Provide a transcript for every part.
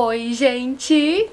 Oi, gente!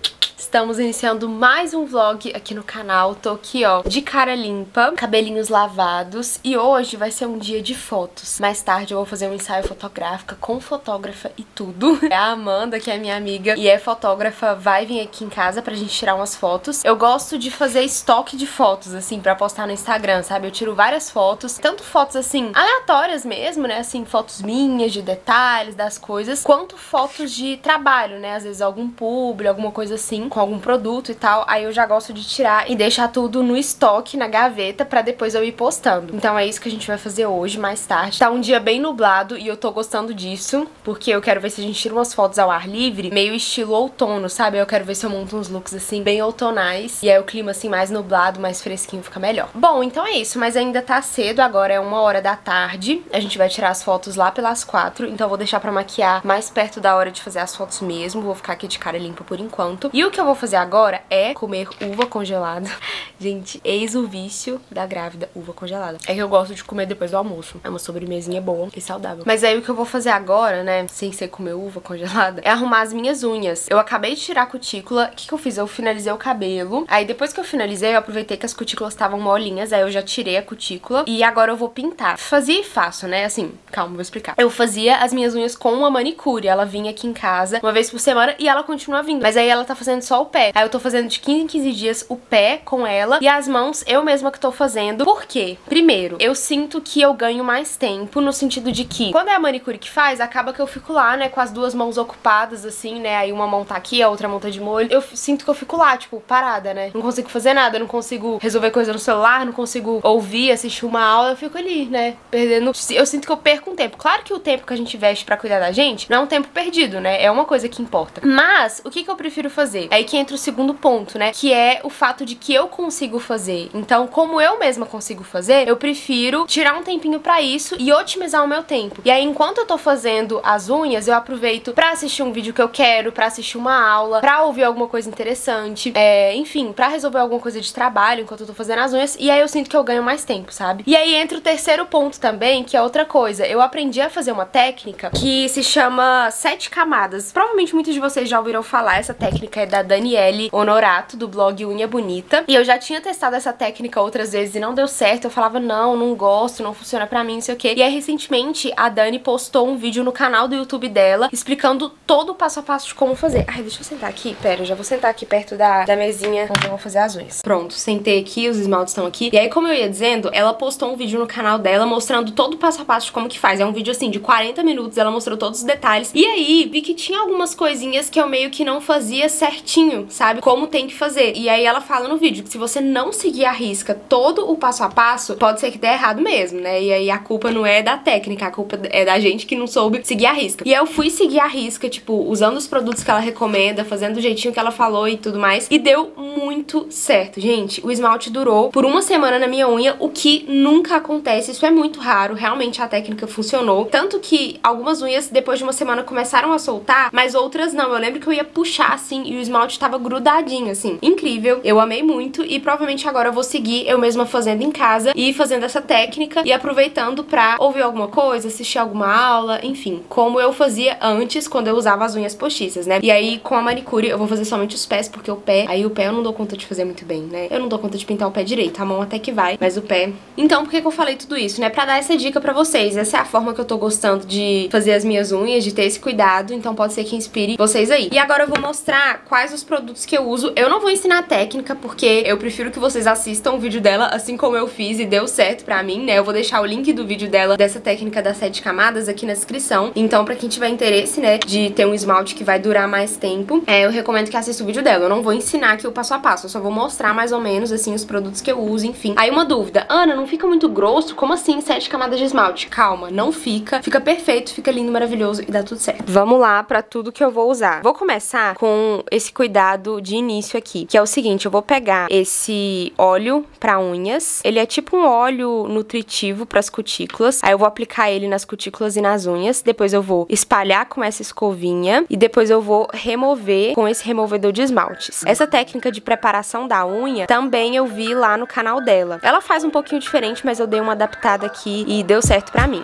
Estamos iniciando mais um vlog aqui no canal. Tô aqui, ó, de cara limpa, cabelinhos lavados. E hoje vai ser um dia de fotos. Mais tarde eu vou fazer um ensaio fotográfico com fotógrafa e tudo. É a Amanda, que é minha amiga e é fotógrafa, vai vir aqui em casa pra gente tirar umas fotos. Eu gosto de fazer estoque de fotos, assim, pra postar no Instagram, sabe? Eu tiro várias fotos, tanto fotos, assim, aleatórias mesmo, né? Assim, fotos minhas, de detalhes, das coisas, quanto fotos de trabalho, né? Às vezes algum público, alguma coisa assim com algum produto e tal, aí eu já gosto de tirar e deixar tudo no estoque, na gaveta, pra depois eu ir postando. Então é isso que a gente vai fazer hoje, mais tarde. Tá um dia bem nublado e eu tô gostando disso, porque eu quero ver se a gente tira umas fotos ao ar livre, meio estilo outono, sabe? Eu quero ver se eu monto uns looks assim, bem outonais, e aí o clima assim mais nublado, mais fresquinho fica melhor. Bom, então é isso, mas ainda tá cedo, agora é uma hora da tarde, a gente vai tirar as fotos lá pelas quatro, então eu vou deixar pra maquiar mais perto da hora de fazer as fotos mesmo, vou ficar aqui de cara limpa por enquanto. E o que eu vou fazer agora é comer uva congelada. Gente, eis o vício da grávida, uva congelada. É que eu gosto de comer depois do almoço. É uma sobremesinha boa e saudável. Mas aí o que eu vou fazer agora, né, sem ser comer uva congelada, é arrumar as minhas unhas. Eu acabei de tirar a cutícula. O que, que eu fiz? Eu finalizei o cabelo. Aí depois que eu finalizei, eu aproveitei que as cutículas estavam molinhas. Aí eu já tirei a cutícula. E agora eu vou pintar. Fazia e faço, né? Assim, calma, vou explicar. Eu fazia as minhas unhas com uma manicure. Ela vinha aqui em casa uma vez por semana e ela continua vindo. Mas aí ela tá fazendo só o pé. Aí eu tô fazendo de 15 em 15 dias o pé com ela e as mãos eu mesma que tô fazendo. Por quê? Primeiro, eu sinto que eu ganho mais tempo no sentido de que quando é a manicure que faz, acaba que eu fico lá, né, com as duas mãos ocupadas assim, né? Aí uma mão tá aqui, a outra mão tá de molho. Eu sinto que eu fico lá, tipo, parada, né? Não consigo fazer nada, não consigo resolver coisa no celular, não consigo ouvir, assistir uma aula, eu fico ali, né, perdendo. Eu sinto que eu perco um tempo. Claro que o tempo que a gente investe para cuidar da gente não é um tempo perdido, né? É uma coisa que importa. Mas o que que eu prefiro fazer? É que entra o segundo ponto, né? Que é o fato de que eu consigo fazer. Então, como eu mesma consigo fazer, eu prefiro tirar um tempinho pra isso e otimizar o meu tempo. E aí, enquanto eu tô fazendo as unhas, eu aproveito pra assistir um vídeo que eu quero, pra assistir uma aula, pra ouvir alguma coisa interessante, é, enfim, pra resolver alguma coisa de trabalho enquanto eu tô fazendo as unhas. E aí eu sinto que eu ganho mais tempo, sabe? E aí entra o terceiro ponto também, que é outra coisa. Eu aprendi a fazer uma técnica que se chama sete camadas. Provavelmente muitos de vocês já ouviram falar. Essa técnica é da Daniele Honorato, do blog Unha Bonita. E eu já tinha testado essa técnica outras vezes e não deu certo. Eu falava, não, não gosto, não funciona pra mim, não sei o quê. E aí, recentemente, a Dani postou um vídeo no canal do YouTube dela explicando todo o passo a passo de como fazer. Ai, deixa eu sentar aqui. Pera, eu já vou sentar aqui perto da, da mesinha onde eu vou fazer as unhas. Pronto, sentei aqui, os esmaltes estão aqui. E aí, como eu ia dizendo, ela postou um vídeo no canal dela mostrando todo o passo a passo de como que faz. É um vídeo, assim, de 40 minutos. Ela mostrou todos os detalhes. E aí, vi que tinha algumas coisinhas que eu meio que não fazia certinho, sabe? Como tem que fazer. E aí ela fala no vídeo que se você não seguir a risca todo o passo a passo, pode ser que dê errado mesmo, né? E aí a culpa não é da técnica, a culpa é da gente que não soube seguir a risca. E eu fui seguir a risca, tipo, usando os produtos que ela recomenda, fazendo do jeitinho que ela falou e tudo mais. E deu muito certo, gente. O esmalte durou por uma semana na minha unha, o que nunca acontece. Isso é muito raro. Realmente a técnica funcionou. Tanto que algumas unhas, depois de uma semana, começaram a soltar, mas outras não. Eu lembro que eu ia puxar assim e o esmalte tava grudadinho, assim. Incrível. Eu amei muito e provavelmente agora eu vou seguir eu mesma fazendo em casa e fazendo essa técnica e aproveitando pra ouvir alguma coisa, assistir alguma aula, enfim, como eu fazia antes quando eu usava as unhas postiças, né? E aí com a manicure eu vou fazer somente os pés, porque o pé, aí o pé eu não dou conta de fazer muito bem, né? Eu não dou conta de pintar o pé direito, a mão até que vai, mas o pé. Então, por que, que eu falei tudo isso, né? Pra dar essa dica pra vocês. Essa é a forma que eu tô gostando de fazer as minhas unhas, de ter esse cuidado, então pode ser que inspire vocês aí. E agora eu vou mostrar quais os produtos que eu uso. Eu não vou ensinar a técnica, porque eu prefiro que vocês assistam o vídeo dela, assim como eu fiz e deu certo pra mim, né? Eu vou deixar o link do vídeo dela, dessa técnica das sete camadas, aqui na descrição. Então, pra quem tiver interesse, né, de ter um esmalte que vai durar mais tempo, é, eu recomendo que assista o vídeo dela. Eu não vou ensinar aqui o passo a passo, eu só vou mostrar mais ou menos, assim, os produtos que eu uso, enfim. Aí uma dúvida, Ana, não fica muito grosso? Como assim sete camadas de esmalte? Calma, não fica. Fica perfeito, fica lindo, maravilhoso e dá tudo certo. Vamos lá pra tudo que eu vou usar. Vou começar com esse cuidado de início aqui, que é o seguinte, eu vou pegar esse óleo pra unhas. Ele é tipo um óleo nutritivo pras cutículas. Aí eu vou aplicar ele nas cutículas e nas unhas. Depois eu vou espalhar com essa escovinha e depois eu vou remover com esse removedor de esmaltes. Essa técnica de preparação da unha também eu vi lá no canal dela. Ela faz um pouquinho diferente, mas eu dei uma adaptada aqui e deu certo pra mim.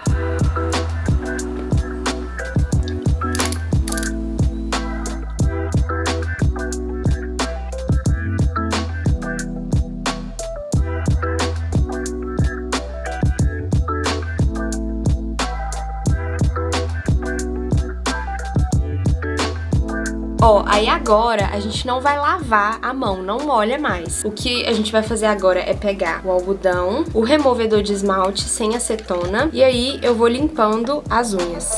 Ó, aí agora a gente não vai lavar a mão, não molha mais. O que a gente vai fazer agora é pegar o algodão, o removedor de esmalte sem acetona e aí eu vou limpando as unhas.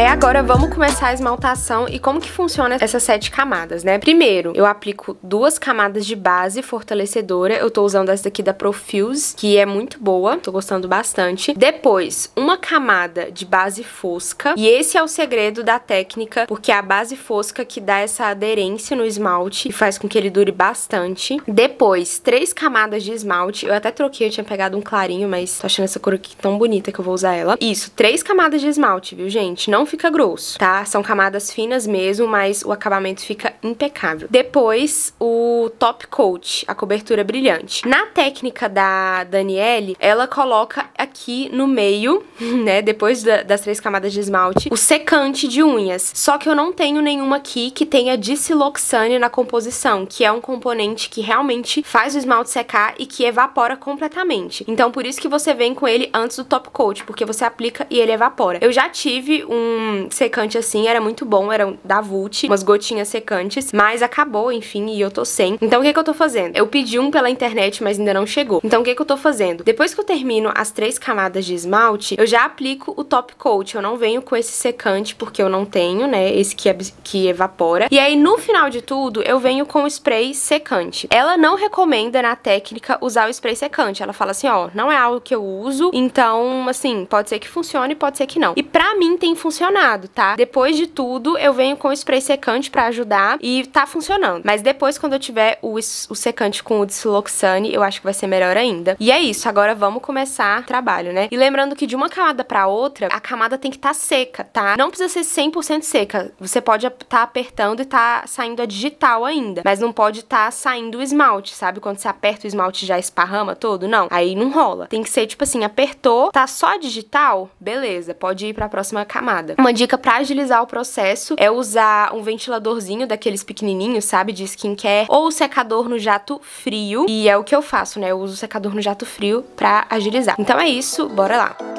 Aí agora vamos começar a esmaltação e como que funciona essas sete camadas, né? Primeiro, eu aplico duas camadas de base fortalecedora. Eu tô usando essa daqui da Profuse, que é muito boa, tô gostando bastante. Depois, uma camada de base fosca. E esse é o segredo da técnica, porque é a base fosca que dá essa aderência no esmalte e faz com que ele dure bastante. Depois, três camadas de esmalte. Eu até troquei, eu tinha pegado um clarinho, mas tô achando essa cor aqui tão bonita que eu vou usar ela. Isso, três camadas de esmalte, viu, gente? Não fica grosso, tá? São camadas finas mesmo, mas o acabamento fica impecável. Depois, o top coat, a cobertura brilhante. Na técnica da Daniele, ela coloca aqui no meio, né, depois da, das três camadas de esmalte, o secante de unhas. Só que eu não tenho nenhuma aqui que tenha disiloxane na composição, que é um componente que realmente faz o esmalte secar e que evapora completamente. Então, por isso que você vem com ele antes do top coat, porque você aplica e ele evapora. Eu já tive um secante assim, era muito bom, era da Vult, umas gotinhas secantes, mas acabou, enfim, e eu tô sem. Então o que que eu tô fazendo? Eu pedi um pela internet, mas ainda não chegou. Então o que que eu tô fazendo? Depois que eu termino as três camadas de esmalte, eu já aplico o top coat. Eu não venho com esse secante, porque eu não tenho, né, esse que, que evapora. E aí no final de tudo, eu venho com o spray secante. Ela não recomenda na técnica usar o spray secante. Ela fala assim, ó, não é algo que eu uso, então, assim, pode ser que funcione, pode ser que não. E pra mim tem funcionado funcionado, tá? Depois de tudo, eu venho com o spray secante pra ajudar e tá funcionando. Mas depois, quando eu tiver o, o secante com o Desiloxane, eu acho que vai ser melhor ainda. E é isso, agora vamos começar o trabalho, né? E lembrando que de uma camada pra outra, a camada tem que estar tá seca, tá? Não precisa ser 100% seca. Você pode estar tá apertando e tá saindo a digital ainda, mas não pode estar tá saindo o esmalte, sabe? Quando você aperta o esmalte já esparrama todo, não. Aí não rola. Tem que ser tipo assim, apertou, tá só digital, beleza, pode ir pra próxima camada. Uma dica para agilizar o processo é usar um ventiladorzinho daqueles pequenininhos, sabe, de skincare, ou secador no jato frio. E é o que eu faço, né? Eu uso o secador no jato frio para agilizar. Então é isso, bora lá.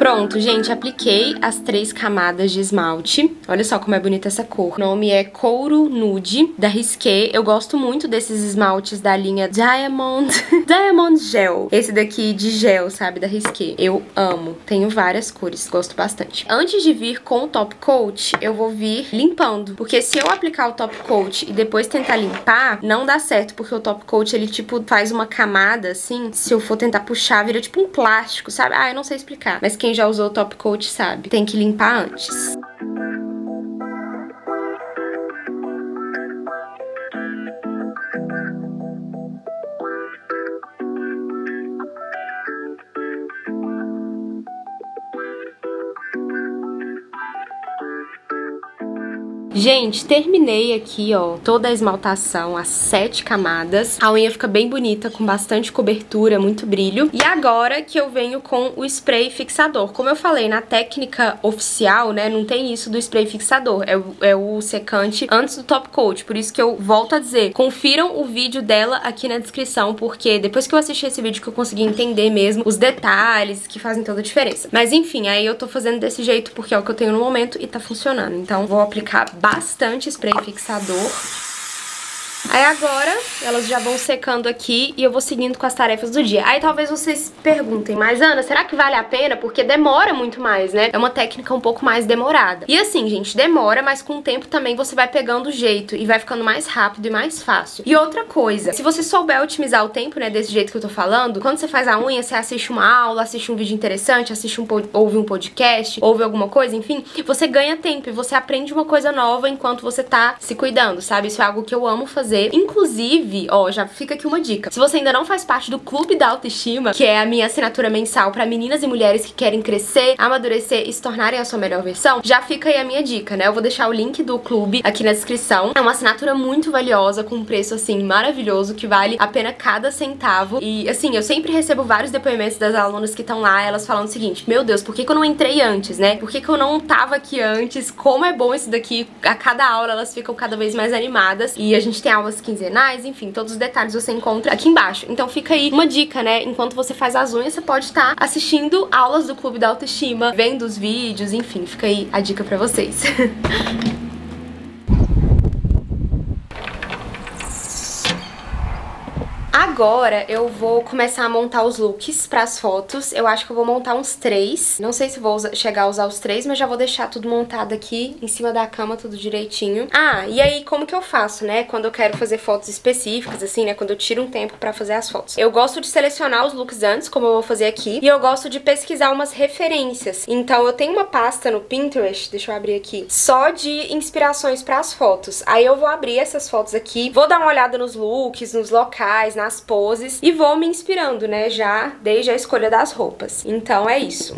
Pronto, gente, apliquei as três camadas de esmalte. Olha só como é bonita essa cor. O nome é Couro Nude, da Risqué. Eu gosto muito desses esmaltes da linha Diamond... Diamond Gel. Esse daqui de gel, sabe, da Risqué. Eu amo. Tenho várias cores, gosto bastante. Antes de vir com o top coat, eu vou vir limpando. Porque se eu aplicar o top coat e depois tentar limpar, não dá certo. Porque o top coat, ele, tipo, faz uma camada, assim. Se eu for tentar puxar, vira tipo um plástico, sabe? Ah, eu não sei explicar. Mas quem quem já usou top coat sabe. Tem que limpar antes. Gente, terminei aqui, ó, toda a esmaltação, as sete camadas. A unha fica bem bonita, com bastante cobertura, muito brilho. E agora que eu venho com o spray fixador. Como eu falei, na técnica oficial, né, não tem isso do spray fixador. É o, é o secante antes do top coat. Por isso que eu volto a dizer, confiram o vídeo dela aqui na descrição, porque depois que eu assisti esse vídeo que eu consegui entender mesmo os detalhes que fazem toda a diferença. Mas enfim, aí eu tô fazendo desse jeito porque é o que eu tenho no momento e tá funcionando. Então vou aplicar bastante spray fixador. Aí agora elas já vão secando aqui e eu vou seguindo com as tarefas do dia. Aí talvez vocês perguntem, mas Ana, será que vale a pena? Porque demora muito mais, né? É uma técnica um pouco mais demorada. E assim, gente, demora, mas com o tempo também você vai pegando o jeito e vai ficando mais rápido e mais fácil. E outra coisa, se você souber otimizar o tempo, né, desse jeito que eu tô falando, quando você faz a unha, você assiste uma aula, assiste um vídeo interessante, assiste um ouve um podcast, ouve alguma coisa, enfim, você ganha tempo e você aprende uma coisa nova enquanto você tá se cuidando, sabe? Isso é algo que eu amo fazer. Inclusive, ó, já fica aqui uma dica. Se você ainda não faz parte do Clube da Autoestima, que é a minha assinatura mensal para meninas e mulheres que querem crescer, amadurecer e se tornarem a sua melhor versão, já fica aí a minha dica, né? Eu vou deixar o link do clube aqui na descrição. É uma assinatura muito valiosa, com um preço, assim, maravilhoso, que vale a pena cada centavo. E, assim, eu sempre recebo vários depoimentos das alunas que estão lá, elas falando o seguinte, meu Deus, por que, que eu não entrei antes, né? Por que, que eu não tava aqui antes? Como é bom isso daqui? A cada aula elas ficam cada vez mais animadas. E a gente tem aulas quinzenais, enfim, todos os detalhes você encontra aqui embaixo. Então fica aí uma dica, né? Enquanto você faz as unhas, você pode estar assistindo aulas do Clube da Autoestima, vendo os vídeos, enfim, fica aí a dica pra vocês. Agora eu vou começar a montar os looks pras fotos. Eu acho que eu vou montar uns três. Não sei se vou chegar a usar os três, mas já vou deixar tudo montado aqui em cima da cama, tudo direitinho. Ah, e aí como que eu faço, né? Quando eu quero fazer fotos específicas, assim, né? Quando eu tiro um tempo pra fazer as fotos. Eu gosto de selecionar os looks antes, como eu vou fazer aqui. E eu gosto de pesquisar umas referências. Então eu tenho uma pasta no Pinterest, deixa eu abrir aqui, só de inspirações pras fotos. Aí eu vou abrir essas fotos aqui, vou dar uma olhada nos looks, nos locais, nas poses e vou me inspirando, né, já desde a escolha das roupas. Então é isso.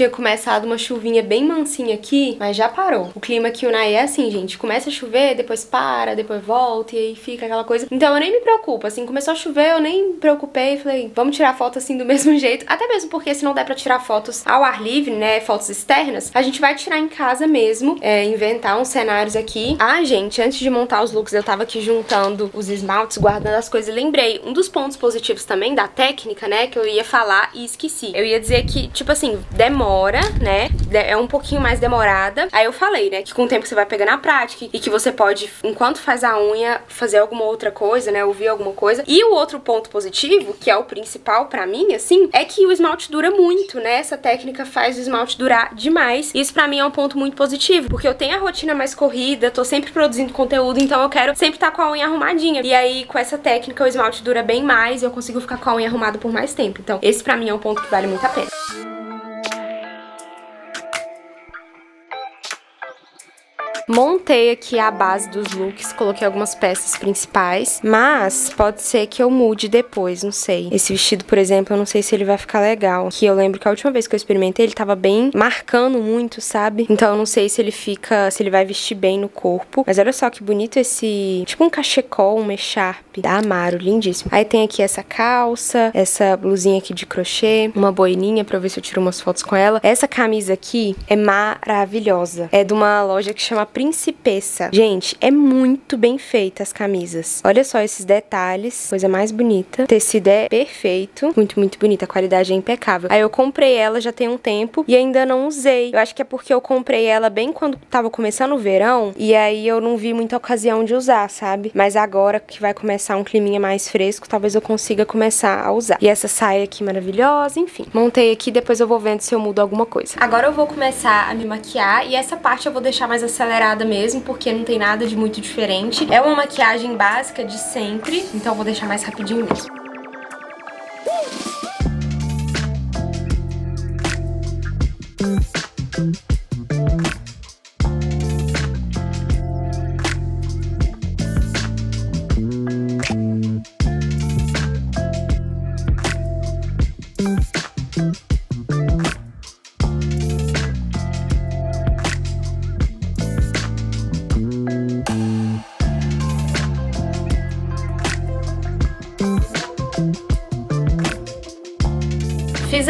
Tinha começado uma chuvinha bem mansinha aqui, mas já parou. O clima aqui, o Nai é assim, gente. Começa a chover, depois para, depois volta e aí fica aquela coisa. Então eu nem me preocupo, assim, começou a chover, eu nem me preocupei. Falei, vamos tirar foto assim do mesmo jeito. Até mesmo porque se não der pra tirar fotos ao ar livre, né, fotos externas, a gente vai tirar em casa mesmo, é, inventar uns cenários aqui. Ah, gente, antes de montar os looks, eu tava aqui juntando os esmaltes, guardando as coisas lembrei. Um dos pontos positivos também da técnica, né, que eu ia falar e esqueci. Eu ia dizer que, tipo assim, demora demora, né? É um pouquinho mais demorada. Aí eu falei, né? Que com o tempo você vai pegando a prática e que você pode, enquanto faz a unha, fazer alguma outra coisa, né? Ouvir alguma coisa. E o outro ponto positivo, que é o principal para mim, assim, é que o esmalte dura muito, né? Essa técnica faz o esmalte durar demais. Isso para mim é um ponto muito positivo, porque eu tenho a rotina mais corrida, tô sempre produzindo conteúdo, então eu quero sempre estar tá com a unha arrumadinha. E aí, com essa técnica, o esmalte dura bem mais e eu consigo ficar com a unha arrumada por mais tempo. Então, esse pra mim é um ponto que vale muito a pena. Montei aqui a base dos looks, coloquei algumas peças principais, mas pode ser que eu mude depois, não sei. Esse vestido, por exemplo, eu não sei se ele vai ficar legal. Que eu lembro que a última vez que eu experimentei, ele tava bem marcando muito, sabe? Então eu não sei se ele fica, se ele vai vestir bem no corpo. Mas olha só que bonito esse, tipo um cachecol, um echarpe da Amaro, lindíssimo. Aí tem aqui essa calça, essa blusinha aqui de crochê, uma boininha pra eu ver se eu tiro umas fotos com ela. Essa camisa aqui é maravilhosa. É de uma loja que chama Principessa. Gente, é muito bem feita as camisas. Olha só esses detalhes, coisa mais bonita. O tecido é perfeito, muito, muito bonita. A qualidade é impecável. Aí eu comprei ela já tem um tempo e ainda não usei. Eu acho que é porque eu comprei ela bem quando tava começando o verão e aí eu não vi muita ocasião de usar, sabe? Mas agora que vai começar um climinha mais fresco, talvez eu consiga começar a usar. E essa saia aqui maravilhosa, enfim. Montei aqui, depois eu vou vendo se eu mudo alguma coisa. Agora eu vou começar a me maquiar e essa parte eu vou deixar mais acelerada mesmo, porque não tem nada de muito diferente. É uma maquiagem básica de sempre, então vou deixar mais rapidinho mesmo. Fiz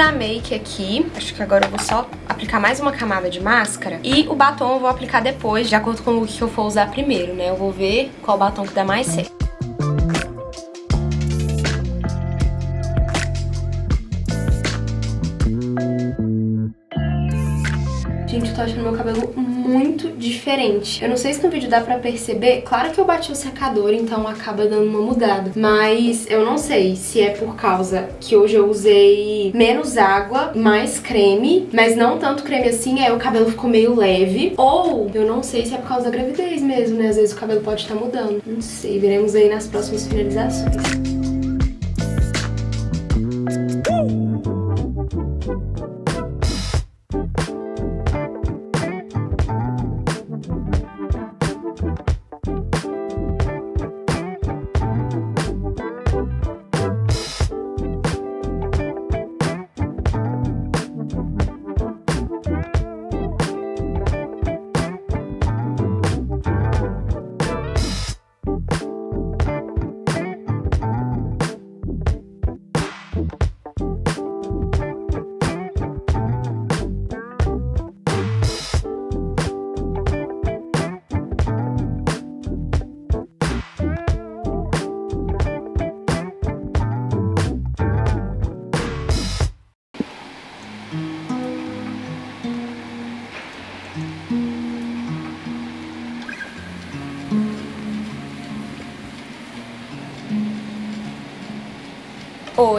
a make aqui, acho que agora eu vou só aplicar mais uma camada de máscara. E o batom eu vou aplicar depois, de acordo com o look que eu for usar primeiro, né? Eu vou ver qual batom que dá mais certo. Diferente. Eu não sei se no vídeo dá pra perceber, claro que eu bati o secador, então acaba dando uma mudada, mas eu não sei se é por causa que hoje eu usei menos água, mais creme, mas não tanto creme assim, aí o cabelo ficou meio leve, ou eu não sei se é por causa da gravidez mesmo, né? Às vezes o cabelo pode estar tá mudando. Não sei, veremos aí nas próximas finalizações.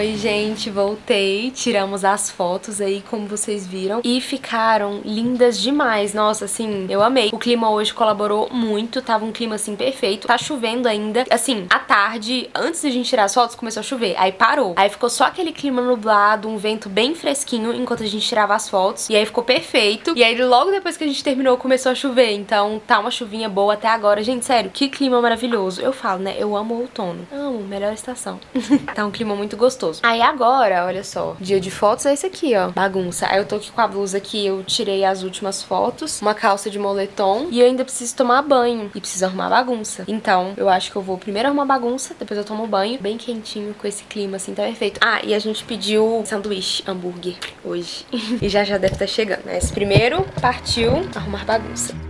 Oi, gente, voltei. Tiramos as fotos aí, como vocês viram, e ficaram lindas demais. Nossa, assim, eu amei. O clima hoje colaborou muito, tava um clima assim perfeito. Tá chovendo ainda. Assim, à tarde, antes de a gente tirar as fotos, começou a chover. Aí parou. Aí ficou só aquele clima nublado, um vento bem fresquinho enquanto a gente tirava as fotos. E aí ficou perfeito. E aí logo depois que a gente terminou, começou a chover. Então tá uma chuvinha boa até agora. Gente, sério, que clima maravilhoso. Eu falo, né? Eu amo o outono. Amo, melhor estação. tá um clima muito gostoso gostoso. Aí agora, olha só, dia de fotos é esse aqui, ó, bagunça. Aí eu tô aqui com a blusa que eu tirei as últimas fotos, uma calça de moletom e eu ainda preciso tomar banho e preciso arrumar bagunça. Então, eu acho que eu vou primeiro arrumar bagunça, depois eu tomo banho, bem quentinho com esse clima assim, tá perfeito. Ah, e a gente pediu sanduíche, hambúrguer hoje. e já já deve estar tá chegando. Mas primeiro partiu arrumar bagunça.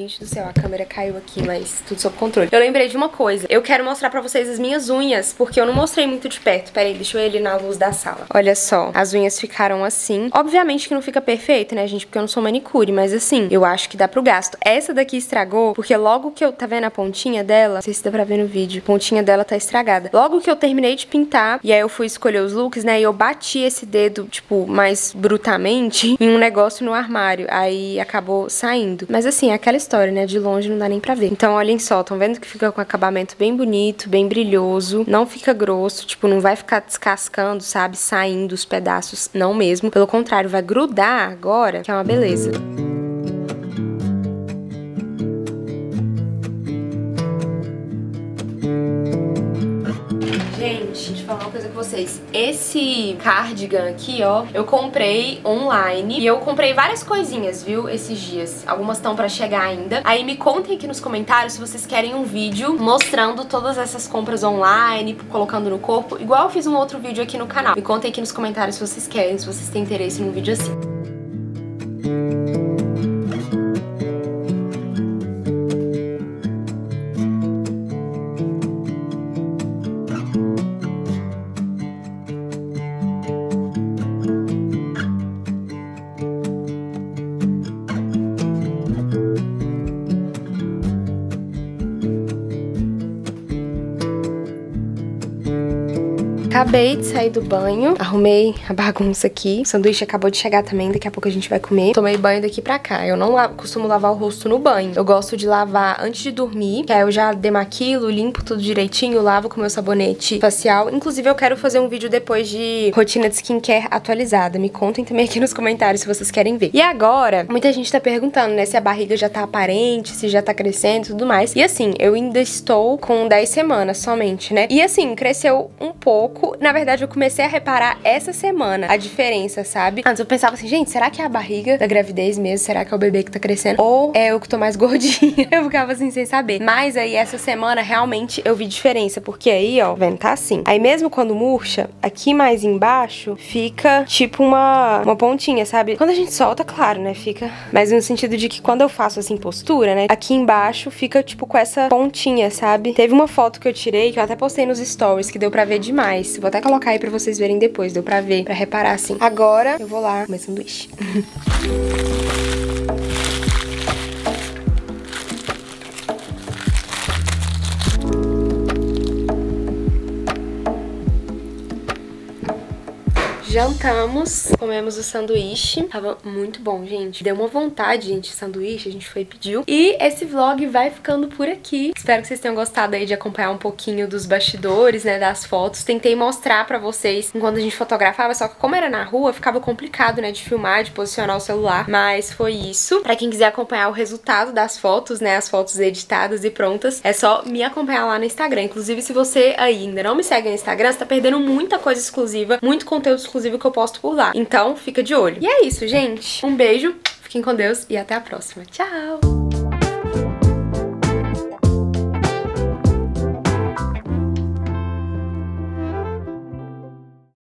Gente do céu, a câmera caiu aqui, mas tudo sob controle. Eu lembrei de uma coisa. Eu quero mostrar pra vocês as minhas unhas, porque eu não mostrei muito de perto. Peraí, deixa eu ali na luz da sala. Olha só, as unhas ficaram assim. Obviamente que não fica perfeito, né, gente? Porque eu não sou manicure, mas assim, eu acho que dá pro gasto. Essa daqui estragou, porque logo que eu... Tá vendo a pontinha dela? Não sei se dá pra ver no vídeo. A pontinha dela tá estragada. Logo que eu terminei de pintar, e aí eu fui escolher os looks, né, e eu bati esse dedo, tipo, mais brutamente em um negócio no armário. Aí acabou saindo. Mas assim, é aquela história história, né? De longe não dá nem pra ver. Então, olhem só, estão vendo que fica com acabamento bem bonito, bem brilhoso, não fica grosso, tipo, não vai ficar descascando, sabe? Saindo os pedaços, não mesmo. Pelo contrário, vai grudar agora, que é uma beleza. Falar uma coisa com vocês. Esse cardigan aqui, ó, eu comprei online e eu comprei várias coisinhas, viu, esses dias. Algumas estão pra chegar ainda. Aí me contem aqui nos comentários se vocês querem um vídeo mostrando todas essas compras online, colocando no corpo, igual eu fiz um outro vídeo aqui no canal. Me contem aqui nos comentários se vocês querem, se vocês têm interesse num vídeo assim. Acabei de sair do banho, arrumei a bagunça aqui. O sanduíche acabou de chegar também, daqui a pouco a gente vai comer. Tomei banho daqui pra cá. Eu não costumo lavar o rosto no banho. Eu gosto de lavar antes de dormir, que aí eu já demaquilo, limpo tudo direitinho, lavo com meu sabonete facial. Inclusive, eu quero fazer um vídeo depois de rotina de skincare atualizada. Me contem também aqui nos comentários se vocês querem ver. E agora, muita gente tá perguntando, né, se a barriga já tá aparente, se já tá crescendo e tudo mais. E assim, eu ainda estou com 10 semanas somente, né? E assim, cresceu um pouco na verdade, eu comecei a reparar essa semana a diferença, sabe? Antes eu pensava assim, gente, será que é a barriga da gravidez mesmo? Será que é o bebê que tá crescendo? Ou é eu que tô mais gordinha? eu ficava assim sem saber. Mas aí essa semana realmente eu vi diferença, porque aí, ó, vendo, tá assim. Aí mesmo quando murcha, aqui mais embaixo fica tipo uma, uma pontinha, sabe? Quando a gente solta, claro, né? Fica. Mas no sentido de que quando eu faço assim postura, né? Aqui embaixo fica tipo com essa pontinha, sabe? Teve uma foto que eu tirei que eu até postei nos stories que deu pra ver demais. Vou até colocar aí pra vocês verem depois. Deu pra ver, pra reparar assim. Agora eu vou lá comer sanduíche. Jantamos, comemos o sanduíche. Tava muito bom, gente. Deu uma vontade, gente, sanduíche. A gente foi e pediu. E esse vlog vai ficando por aqui. Espero que vocês tenham gostado aí de acompanhar um pouquinho dos bastidores, né, das fotos. Tentei mostrar pra vocês enquanto a gente fotografava, só que como era na rua, ficava complicado, né, de filmar, de posicionar o celular. Mas foi isso. Pra quem quiser acompanhar o resultado das fotos, né, as fotos editadas e prontas, é só me acompanhar lá no Instagram. Inclusive, se você ainda não me segue no Instagram, você tá perdendo muita coisa exclusiva, muito conteúdo exclusivo exclusivo que eu posto por lá. Então, fica de olho. E é isso, gente. Um beijo, fiquem com Deus e até a próxima. Tchau!